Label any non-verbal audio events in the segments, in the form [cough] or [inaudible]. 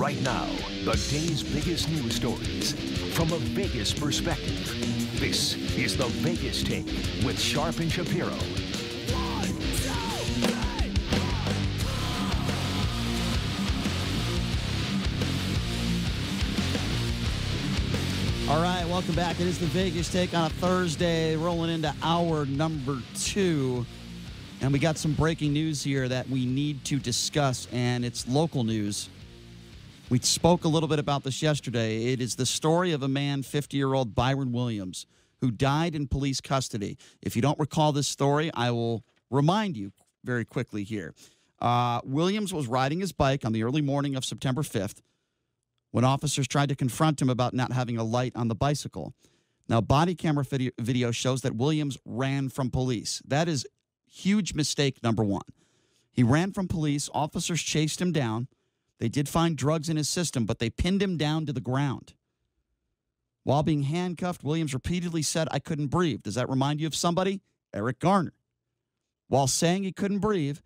Right now, the day's biggest news stories from a Vegas perspective. This is the Vegas Take with Sharp and Shapiro. All right, welcome back. It is the Vegas Take on a Thursday, rolling into hour number two. And we got some breaking news here that we need to discuss, and it's local news. We spoke a little bit about this yesterday. It is the story of a man, 50 year old Byron Williams, who died in police custody. If you don't recall this story, I will remind you very quickly here. Uh, Williams was riding his bike on the early morning of September 5th when officers tried to confront him about not having a light on the bicycle. Now, body camera video, video shows that Williams ran from police. That is huge mistake number one. He ran from police. Officers chased him down. They did find drugs in his system, but they pinned him down to the ground. While being handcuffed, Williams repeatedly said, I couldn't breathe. Does that remind you of somebody? Eric Garner. While saying he couldn't breathe,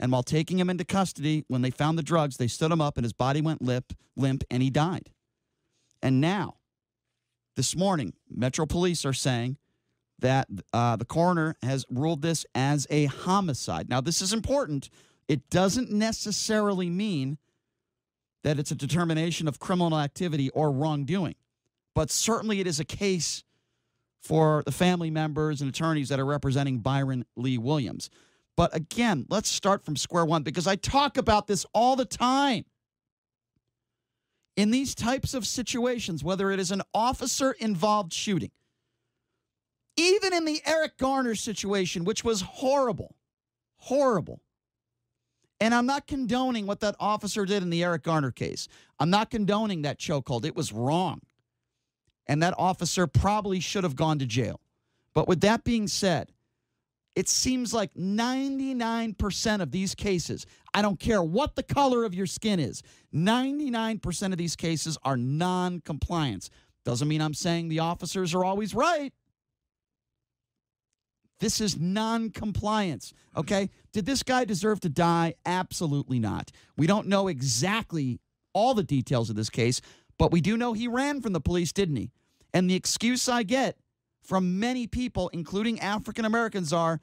and while taking him into custody, when they found the drugs, they stood him up and his body went limp, limp and he died. And now, this morning, Metro Police are saying that uh, the coroner has ruled this as a homicide. Now, this is important. It doesn't necessarily mean that it's a determination of criminal activity or wrongdoing, but certainly it is a case for the family members and attorneys that are representing Byron Lee Williams. But again, let's start from square one because I talk about this all the time. In these types of situations, whether it is an officer involved shooting, even in the Eric Garner situation, which was horrible, horrible. And I'm not condoning what that officer did in the Eric Garner case. I'm not condoning that chokehold. It was wrong. And that officer probably should have gone to jail. But with that being said, it seems like 99% of these cases, I don't care what the color of your skin is, 99% of these cases are non compliance. Doesn't mean I'm saying the officers are always right. This is non compliance. Okay. Did this guy deserve to die? Absolutely not. We don't know exactly all the details of this case, but we do know he ran from the police, didn't he? And the excuse I get from many people, including African Americans, are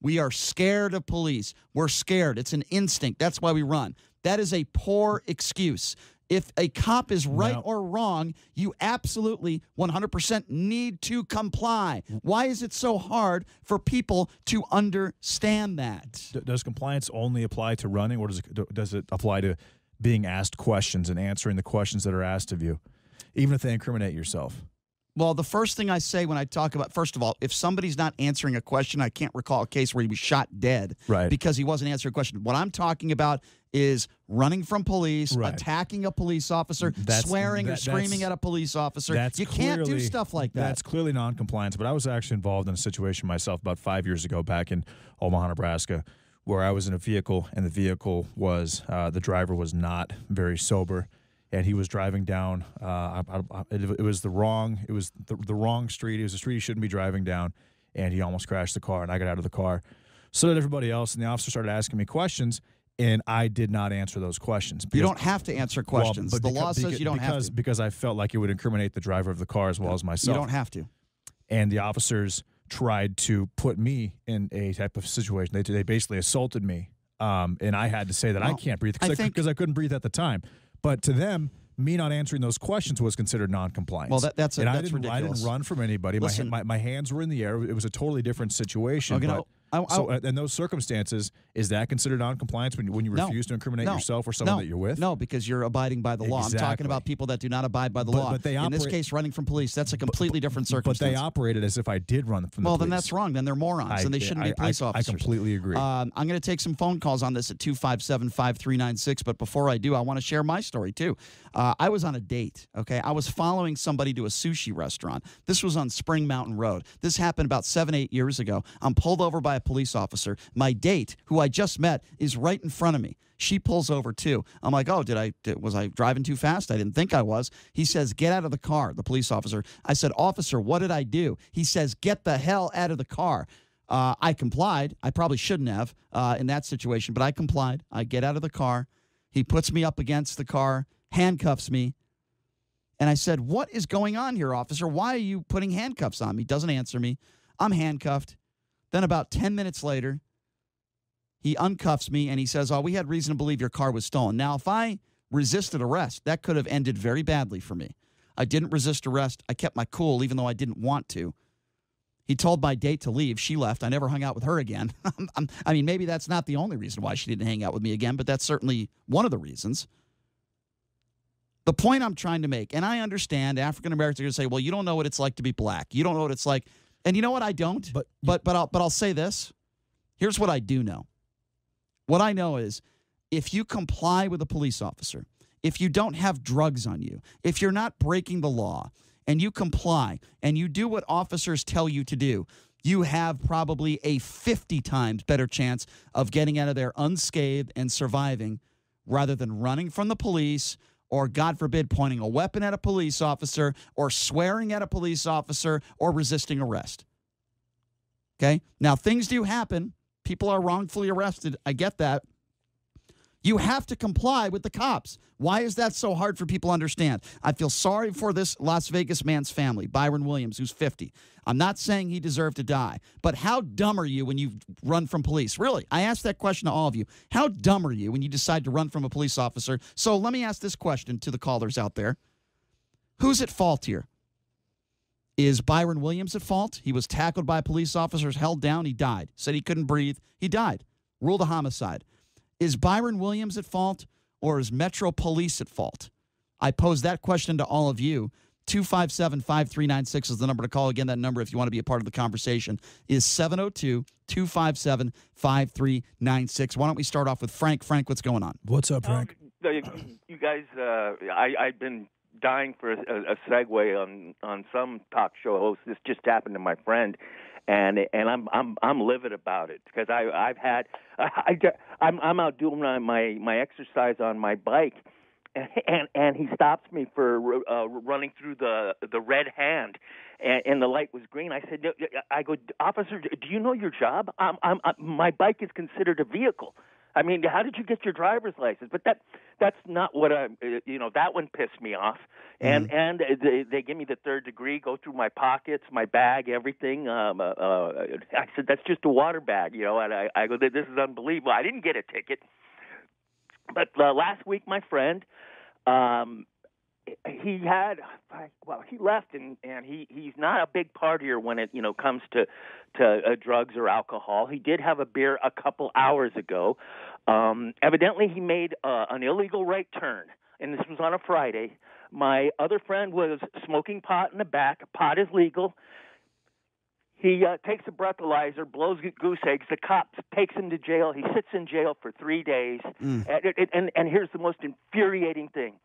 we are scared of police. We're scared. It's an instinct. That's why we run. That is a poor excuse. If a cop is right No. or wrong, you absolutely 100% need to comply. Why is it so hard for people to understand that? D- does compliance only apply to running, or does it does it apply to being asked questions and answering the questions that are asked of you, even if they incriminate yourself? Well, the first thing I say when I talk about, first of all, if somebody's not answering a question, I can't recall a case where he was shot dead Right. because he wasn't answering a question. What I'm talking about is running from police, Right. attacking a police officer, That's- swearing or screaming at a police officer. That's you can't do stuff like that. That's clearly non-compliance. But I was actually involved in a situation myself about five years ago back in Omaha, Nebraska, where I was in a vehicle and the vehicle was uh, the driver was not very sober, and he was driving down. Uh, I, I, it, it was the wrong. It was the, the wrong street. It was a street he shouldn't be driving down, and he almost crashed the car. And I got out of the car. So did everybody else, and the officer started asking me questions. And I did not answer those questions. you because- don't have to answer well, questions. but the beca- law says beca- you don't because, have to. Because I felt like it would incriminate the driver of the car as well as myself. You don't have to. and the officers tried to put me in a type of situation. They, they basically assaulted me. Um, and I had to say that I can't breathe because I, 'cause I couldn't breathe at the time. But to them, me not answering those questions was considered non-compliance. Well, that- that's a- and I that's didn't, I didn't run from anybody. My, Listen- my my hands were in the air. It was a totally different situation. Okay, but- I- I- so, uh, in those circumstances, is that considered non-compliance when you, when you No. refuse to incriminate No. yourself or someone no. that you're with? No, because you're abiding by the law. I'm talking about people that do not abide by the But- law. but they In this case, running from police, that's a completely different circumstance. But they operated as if I did run from the police. well, then that's wrong. Then they're morons, I- and they shouldn't be police I- I completely agree. Um, I'm going to take some phone calls on this at 257 5396. But before I do, I want to share my story too. Uh, I was on a date, okay? I was following somebody to a sushi restaurant. This was on Spring Mountain Road. This happened about seven, eight years ago. I'm pulled over by a police officer. My date, who I just met, is right in front of me. She pulls over too. I'm like, oh, did I did, was I driving too fast? I didn't think I was. He says, get out of the car. The police officer. I said, officer, what did I do? He says, get the hell out of the car. Uh, I complied. I probably shouldn't have uh, in that situation, but I complied. I get out of the car. He puts me up against the car. handcuffs me. And I said, What is going on here, officer? Why are you putting handcuffs on me? Doesn't answer me. I'm handcuffed. Then, about 10 minutes later, he uncuffs me and he says, Oh, we had reason to believe your car was stolen. Now, if I resisted arrest, that could have ended very badly for me. I didn't resist arrest. I kept my cool, even though I didn't want to. He told my date to leave. She left. I never hung out with her again. [laughs] I mean, maybe that's not the only reason why she didn't hang out with me again, but that's certainly one of the reasons. The point I'm trying to make, and I understand African Americans are going to say, "Well, you don't know what it's like to be black. You don't know what it's like." And you know what? I don't. But- but but I'll but I'll say this. Here's what I do know. What I know is if you comply with a police officer, if you don't have drugs on you, if you're not breaking the law, and you comply and you do what officers tell you to do, you have probably a 50 times better chance of getting out of there unscathed and surviving rather than running from the police or, God forbid, pointing a weapon at a police officer or swearing at a police officer or resisting arrest. Okay? Now, things do happen. People are wrongfully arrested. I get that. You have to comply with the cops. Why is that so hard for people to understand? I feel sorry for this Las Vegas man's family, Byron Williams, who's 50. I'm not saying he deserved to die, but how dumb are you when you run from police? Really, I ask that question to all of you. How dumb are you when you decide to run from a police officer? So let me ask this question to the callers out there Who's at fault here? Is Byron Williams at fault? He was tackled by police officers, held down, he died. Said he couldn't breathe, he died. Ruled a homicide. Is Byron Williams at fault or is Metro Police at fault? I pose that question to all of you. 257 5396 is the number to call. Again, that number, if you want to be a part of the conversation, is 702 257 5396. Why don't we start off with Frank? Frank, what's going on? What's up, Frank? Um, you you guys, uh, I, I've been dying for a, a segue on on some talk show host. This just happened to my friend, and and I'm I'm I'm livid about it because I I've had [laughs] I, I I'm I'm out doing my my, my exercise on my bike. And [laughs] and and he stops me for uh, running through the the red hand, and, and the light was green. I said, I go, officer, do you know your job? I'm, I'm, I'm my bike is considered a vehicle. I mean, how did you get your driver's license? But that that's not what I'm. you know that one pissed me off. And mm-hmm. and they, they give me the third degree, go through my pockets, my bag, everything. Um, uh, uh, I said that's just a water bag, you know. And I I go, this is unbelievable. I didn't get a ticket. But uh, last week, my friend, um, he had well he left and and he he's not a big partier when it you know comes to to uh, drugs or alcohol he did have a beer a couple hours ago um evidently he made uh, an illegal right turn and this was on a friday my other friend was smoking pot in the back pot is legal he uh, takes a breathalyzer, blows goose eggs. The cop takes him to jail. He sits in jail for three days. Mm. And, and, and here's the most infuriating thing: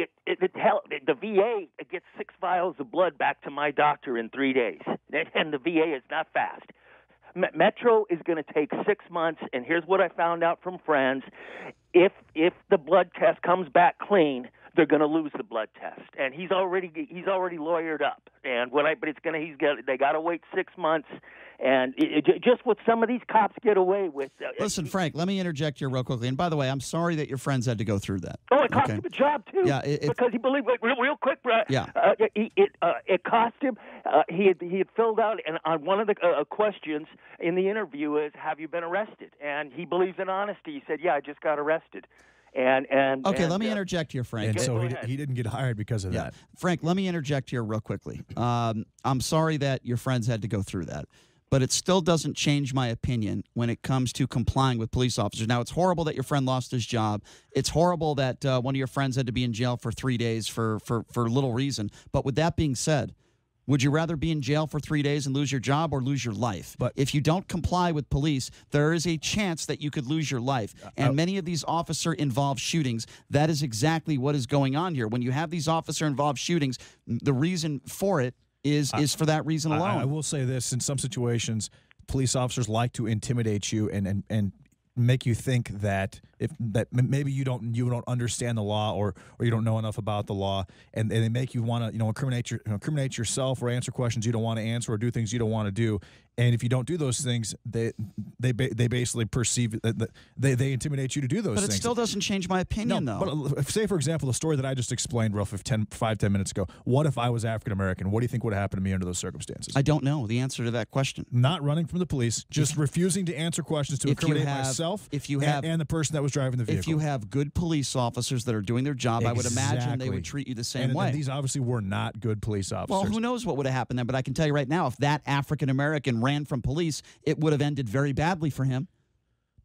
it, it, it hell, the VA gets six vials of blood back to my doctor in three days, [laughs] and the VA is not fast. Metro is going to take six months, and here's what I found out from friends: if if the blood test comes back clean, they're going to lose the blood test, and he's already he's already lawyered up. And what I but it's going to he's got they got to wait six months, and it, it, just what some of these cops get away with. Uh, Listen, Frank, let me interject here real quickly. And by the way, I'm sorry that your friends had to go through that. Oh, it cost okay. him a job too. Yeah, it, because he believed. Real, real quick, uh, yeah, uh, it it, uh, it cost him. Uh, he had he had filled out and on one of the uh, questions in the interview is, "Have you been arrested?" And he believes in honesty. He said, "Yeah, I just got arrested." And and okay, and, let me uh, interject here, Frank. And so he, he didn't get hired because of yeah. that. Frank, let me interject here real quickly. Um, I'm sorry that your friends had to go through that, but it still doesn't change my opinion when it comes to complying with police officers. Now, it's horrible that your friend lost his job. It's horrible that uh, one of your friends had to be in jail for three days for for for little reason. But with that being said would you rather be in jail for three days and lose your job or lose your life? But if you don't comply with police, there is a chance that you could lose your life. And many of these officer involved shootings, that is exactly what is going on here. When you have these officer involved shootings, the reason for it is is for that reason alone. I, I will say this: in some situations, police officers like to intimidate you and and and make you think that if that maybe you don't you don't understand the law or or you don't know enough about the law and, and they make you want to you know incriminate your you know, incriminate yourself or answer questions you don't want to answer or do things you don't want to do and if you don't do those things they they they basically perceive that they they intimidate you to do those But it things still doesn't change my opinion, no, though. but uh, say for example the story that I just explained roughly 10, five, 10 minutes ago. What if I was African American? What do you think would happen to me under those circumstances? I don't know the answer to that question. not running from the police, just refusing to answer questions to incriminate have- myself if you and- have- and, the person that was driving the vehicle. If you have good police officers that are doing their job, I would imagine they would treat you the same and, way. And these obviously were not good police officers. Well, who knows what would have happened then? But I can tell you right now, if that African American ran from police, it would have ended very badly for him.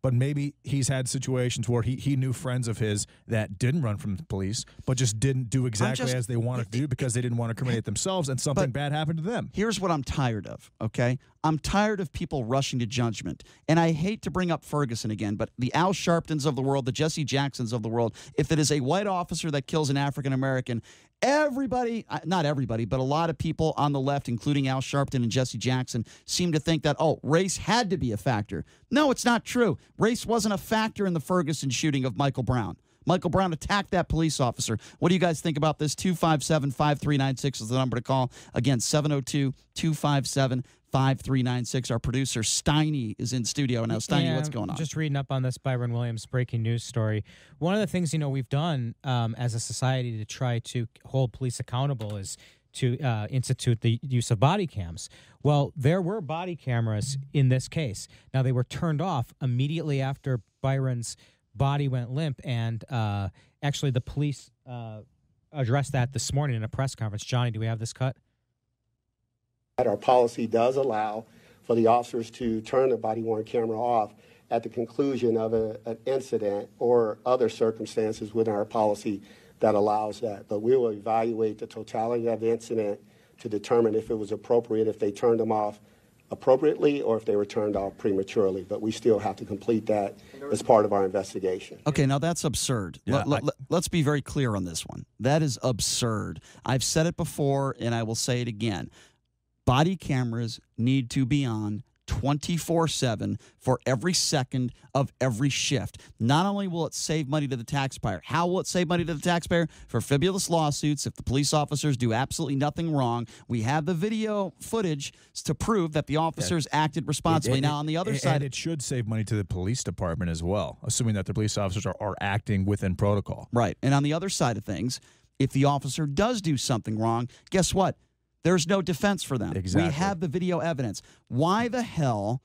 but maybe he's had situations where he, he knew friends of his that didn't run from the police, but just didn't do exactly just- as they wanted to do because they didn't want to [laughs] incriminate themselves and something bad happened to them. Here's what I'm tired of, okay? I'm tired of people rushing to judgment. And I hate to bring up Ferguson again, but the Al Sharptons of the world, the Jesse Jacksons of the world, if it is a white officer that kills an African American, everybody, uh, not everybody, but a lot of people on the left, including Al Sharpton and Jesse Jackson, seem to think that, oh, race had to be a factor. No, it's not true. Race wasn't a factor in the Ferguson shooting of Michael Brown. Michael Brown attacked that police officer. What do you guys think about this? 257 5396 is the number to call. Again, 702 257 5396. Our producer, Steiny, is in studio. Now, Steiny, Yeah, what's going on? Just reading up on this Byron Williams breaking news story. One of the things you know we've done um, as a society to try to hold police accountable is to uh, institute the use of body cams. Well, there were body cameras in this case. Now they were turned off immediately after Byron's body went limp, and uh, actually the police uh, addressed that this morning in a press conference. Johnny, do we have this cut? Our policy does allow for the officers to turn the body worn camera off at the conclusion of a, an incident or other circumstances within our policy that allows that. But we will evaluate the totality of the incident to determine if it was appropriate, if they turned them off appropriately, or if they were turned off prematurely. But we still have to complete that as part of our investigation. Okay, now that's absurd. Yeah, let, I- let, us be very clear on this one. That is absurd. I've said it before and I will say it again. Body cameras need to be on 24 7 for every second of every shift. Not only will it save money to the taxpayer, how will it save money to the taxpayer? For fibulous lawsuits, if the police officers do absolutely nothing wrong, we have the video footage to prove that the officers acted responsibly. It- now, on the other and side, it should save money to the police department as well, assuming that the police officers are, are acting within protocol. Right. And on the other side of things, if the officer does do something wrong, guess what? There's no defense for them. Exactly. We have the video evidence. Why the hell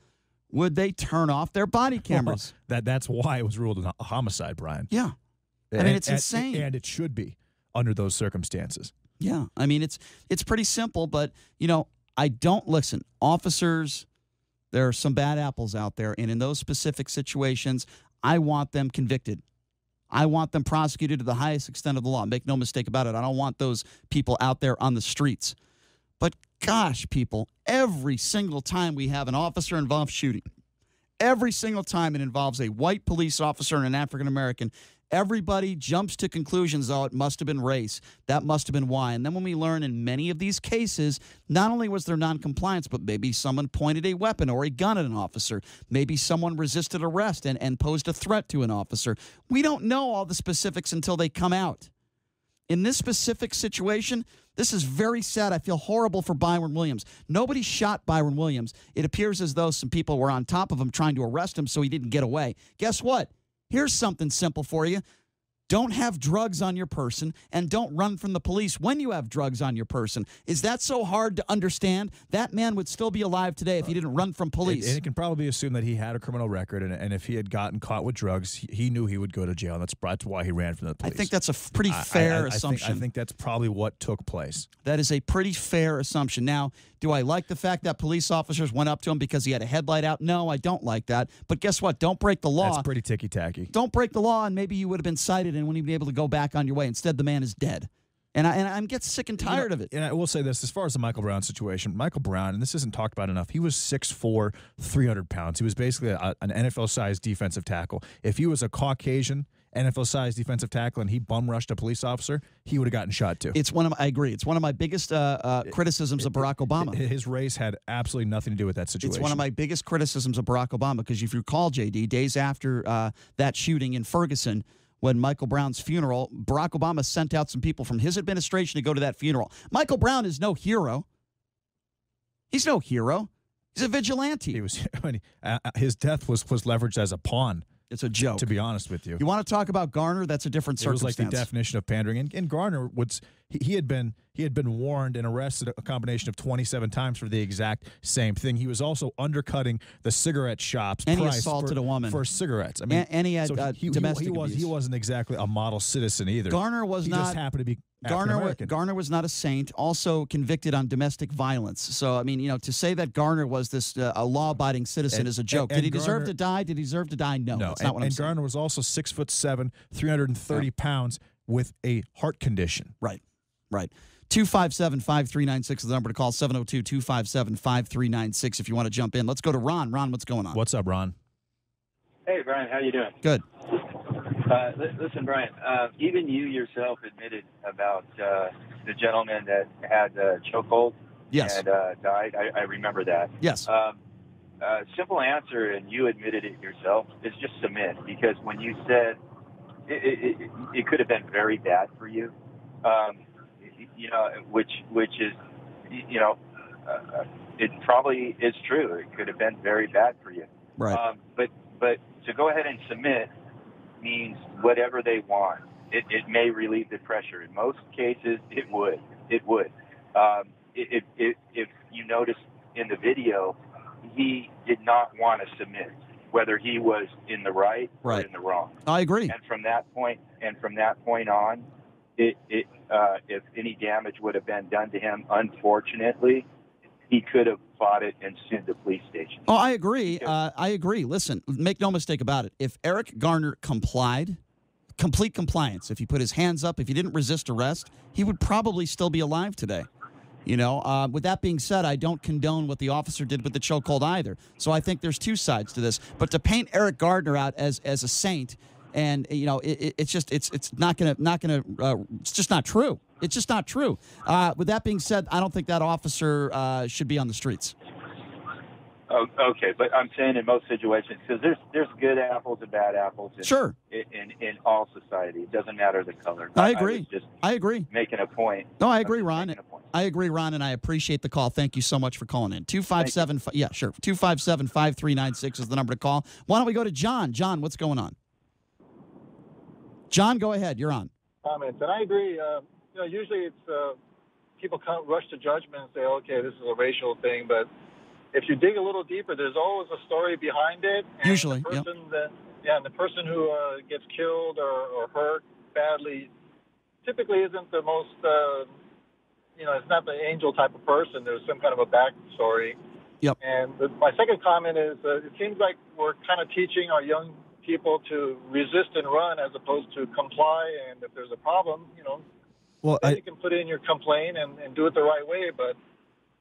would they turn off their body [laughs] cameras? that that's why it was ruled a homicide, Brian. yeah. I mean, it's and- insane. and it should be under those circumstances. Yeah. I mean, it's it's pretty simple, but you know, I don't listen. Officers, there are some bad apples out there, and in those specific situations, I want them convicted. I want them prosecuted to the highest extent of the law. Make no mistake about it. I don't want those people out there on the streets. But gosh, people, every single time we have an officer involved shooting, every single time it involves a white police officer and an African American, everybody jumps to conclusions oh, it must have been race. That must have been why. And then when we learn in many of these cases, not only was there noncompliance, but maybe someone pointed a weapon or a gun at an officer. Maybe someone resisted arrest and, and posed a threat to an officer. We don't know all the specifics until they come out. In this specific situation, this is very sad. I feel horrible for Byron Williams. Nobody shot Byron Williams. It appears as though some people were on top of him trying to arrest him so he didn't get away. Guess what? Here's something simple for you. Don't have drugs on your person and don't run from the police when you have drugs on your person. Is that so hard to understand? That man would still be alive today if he didn't run from police. and it can probably assume that he had a criminal record, and, and if he had gotten caught with drugs, he, he knew he would go to jail. That's, that's why he ran from the police. I think that's a pretty I- I- fair I- I think- assumption. I think that's probably what took place. That is a pretty fair assumption. Now, do I like the fact that police officers went up to him because he had a headlight out? No, I don't like that. But guess what? Don't break the law. That's pretty ticky tacky. don't break the law, and maybe you would have been cited and wouldn't even be able to go back on your way. Instead, the man is dead. And I and I'm get sick and tired of it. And I will say this as far as the Michael Brown situation, Michael Brown, and this isn't talked about enough, he was 6'4, 300 pounds. He was basically a, an NFL sized defensive tackle. If he was a Caucasian NFL sized defensive tackle and he bum rushed a police officer, he would have gotten shot too. It's one of my, I agree. It's one of my biggest uh, uh, criticisms of Barack Obama. His race had absolutely nothing to do with that situation. It's one of my biggest criticisms of Barack Obama because if you recall, JD, days after uh, that shooting in Ferguson, when Michael Brown's funeral, Barack Obama sent out some people from his administration to go to that funeral. Michael Brown is no hero. He's no hero. He's a vigilante. He was [laughs] mean, uh, his death was was leveraged as a pawn. It's a joke. To be honest with you, you want to talk about Garner? That's a different it was like the definition of pandering. And, and Garner was he, he had been he had been warned and arrested a combination of 27 times for the exact same thing. He was also undercutting the cigarette shops. And he assaulted for, a woman. for cigarettes. I mean, And- and he had, so uh, he, he- domestic he, was he abuse. wasn't exactly a model citizen either. Garner was he not. just happened to be Garner. Garner was not a saint. Also convicted on domestic violence. So I mean, you know, to say that Garner was this uh, a law-abiding citizen And- is a joke. and- Did he and deserve to die? Did he deserve to die? No, No, that's and, not what I'm and saying. Garner was also six foot seven, 330 pounds with a heart condition. Right, right. 257 5396 is the number to call 702 257 5396 if you want to jump in. Let's go to Ron. Ron, what's going on? What's up, Ron? Hey, Brian, how you doing? Good. Uh, li- listen, Brian, uh, even you yourself admitted about uh, the gentleman that had uh, chokehold Yes. and uh, died. I, I remember that. Yes. Um, uh, simple answer, and you admitted it yourself, is just submit. Because when you said it, it, it, it could have been very bad for you, um, you know, which which is, you know, uh, it probably is true. It could have been very bad for you. Right. Um, but but to go ahead and submit means whatever they want. It, it may relieve the pressure. In most cases, it would. It would. Um, if, you notice in the video, he did not want to submit, whether he was in the right, Right. or in the wrong. I agree. And from that point, and from that point on, it, it uh, if any damage would have been done to him, unfortunately, he could have fought it and sued the police station. Oh, I agree. Uh, I agree. Listen, make no mistake about it. If Eric Garner complied, complete compliance, if he put his hands up, if he didn't resist arrest, he would probably still be alive today. You know, uh, with that being said, I don't condone what the officer did with the chokehold either. So I think there's two sides to this. But to paint Eric Gardner out as as a saint, and you know, it, it- it's just it's it's not gonna not gonna uh, it's just not true. It's just not true. Uh, with that being said, I don't think that officer uh, should be on the streets. Oh, okay, but I'm saying in most situations because there's there's good apples and bad apples. In, Sure. In, in in all society, it doesn't matter the color. I agree. just I agree. making a point. No, I agree, Ron. making a point. I agree, Ron, and I appreciate the call. Thank you so much for calling in. 257, yeah, sure. 257 5396 is the number to call. Why don't we go to John? John, what's going on? John, go ahead. You're on. comments, and I agree. Uh, you know, usually it's uh, people come rush to judgment and say, "Okay, this is a racial thing," but if you dig a little deeper, there's always a story behind it. And Usually, the yep. person that, yeah, and the person who uh, gets killed or, or hurt badly typically isn't the most, uh, you know, it's not the angel type of person. There's some kind of a backstory. Yep. And the, my second comment is, uh, it seems like we're kind of teaching our young people to resist and run as opposed to comply. And if there's a problem, you know, Well, I, you can put in your complaint and, and do it the right way. But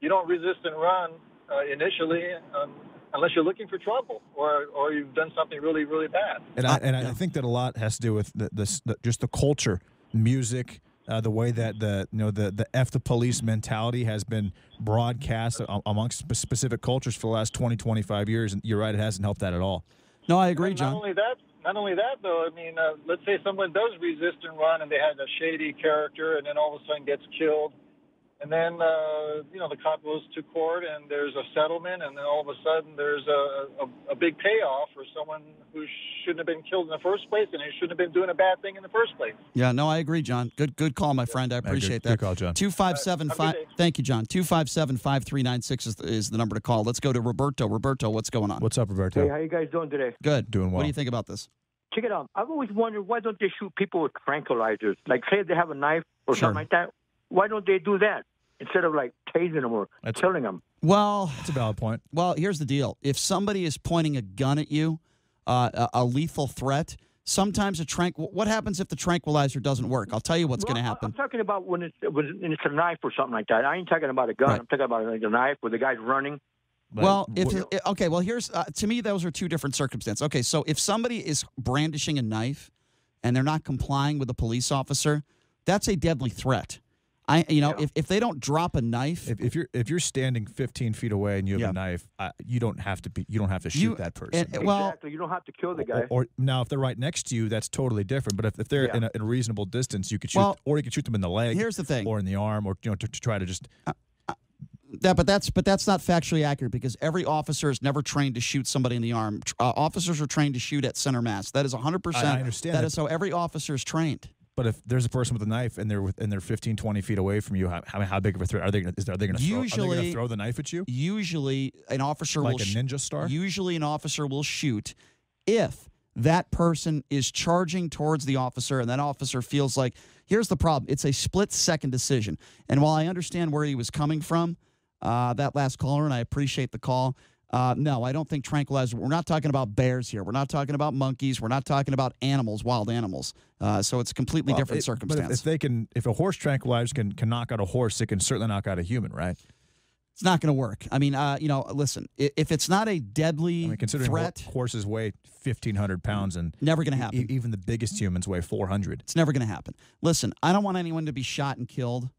you don't resist and run uh, initially um, unless you're looking for trouble or, or you've done something really, really bad. and I, and I think that a lot has to do with the, the, the just the culture, music, uh, the way that the you know the the f the police mentality has been broadcast a- amongst specific cultures for the last 20, 25 years. And you're right, it hasn't helped that at all. No, I agree, And Not John. only that, not only that though. I mean, uh, let's say someone does resist and run, and they had a shady character, and then all of a sudden gets killed, and then uh, you know the cop goes to court, and there's a settlement, and then all of a sudden there's a, a, a big payoff for someone who shouldn't have been killed in the first place, and who shouldn't have been doing a bad thing in the first place. Yeah, no, I agree, John. Good good call, my friend. I appreciate good that. call, John. 257 Have good day. Thank you, John. 257 5396 is, is the number to call. Let's go to Roberto. Roberto, what's going on? What's up, Roberto? Hey, how you guys doing today? Good. Doing well. What do you think about this? Check it out. I've always wondered why don't they shoot people with tranquilizers? Like, say they have a knife or Sure. something like that, why don't they do that instead of like tasing them or That's- killing them? Well, That's a valid point. Well, here's the deal. If somebody is pointing a gun at you, uh, a, a lethal threat, sometimes a tranquil. What happens if the tranquilizer doesn't work? I'll tell you what's Well, going to happen. I'm talking about when it's when it's a knife or something like that. I ain't talking about a gun. Right. I'm talking about like a knife where the guy's running. But well, if it- okay, well, here's uh, to me those are two different circumstances. Okay, so if somebody is brandishing a knife, and they're not complying with a police officer, that's a deadly threat. I, you know, Yeah. if, if they don't drop a knife, If, if you're if you're standing 15 feet away and you have Yeah. a knife, uh, you don't have to be you don't have to shoot You- that person. and- well, exactly. You don't have to kill the guy. or now, if they're right next to you, that's totally different. But if, if they're Yeah. in, a, in a reasonable distance, you could shoot, Well, or you could shoot them in the leg, here's the thing. or in the arm, or you know, to, to try to just. That, but that's but that's not factually accurate because every officer is never trained to shoot somebody in the arm. Uh, officers are trained to shoot at center mass. That is 100. percent I- I understand That that. is how every officer is trained. But if there's a person with a knife and they're with, and they're 15, 20 feet away from you, how, how, big of a threat are they? Gonna, is are they going to throw, Usually- gonna throw the knife at you Usually, an officer like will a ninja star? Usually, an officer will shoot if that person is charging towards the officer, and that officer feels like. Here's the problem: it's a split second decision. And while I understand where he was coming from, uh, that last caller, and I appreciate the call. Uh, no, I don't think tranquilizer. We're not talking about bears here. We're not talking about monkeys. We're not talking about animals, wild animals. Uh, so it's a completely Well, different it- circumstance. But if, if they can, if a horse tranquilizer can, can knock out a horse, it can certainly knock out a human, right? it's not going to work. I mean, uh, you know, listen, if it's not a deadly I mean, considering threat, horses weigh 1,500 pounds and never going to e- happen. even the biggest humans weigh 400. It's never going to happen. Listen, I don't want anyone to be shot and killed,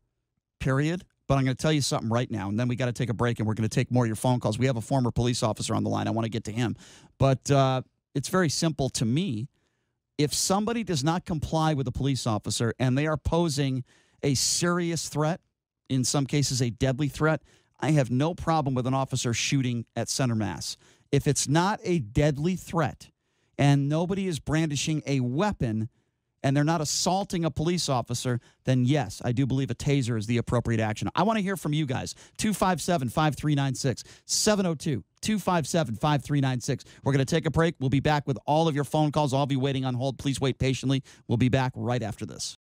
period. But I'm going to tell you something right now, and then we got to take a break, and we're going to take more of your phone calls. We have a former police officer on the line. I want to get to him, but uh, it's very simple to me. If somebody does not comply with a police officer and they are posing a serious threat, in some cases a deadly threat, I have no problem with an officer shooting at center mass. If it's not a deadly threat and nobody is brandishing a weapon and they're not assaulting a police officer, then yes, I do believe a taser is the appropriate action. I want to hear from you guys. 257 5396, 702 257 5396. We're going to take a break. We'll be back with all of your phone calls. I'll be waiting on hold. Please wait patiently. We'll be back right after this.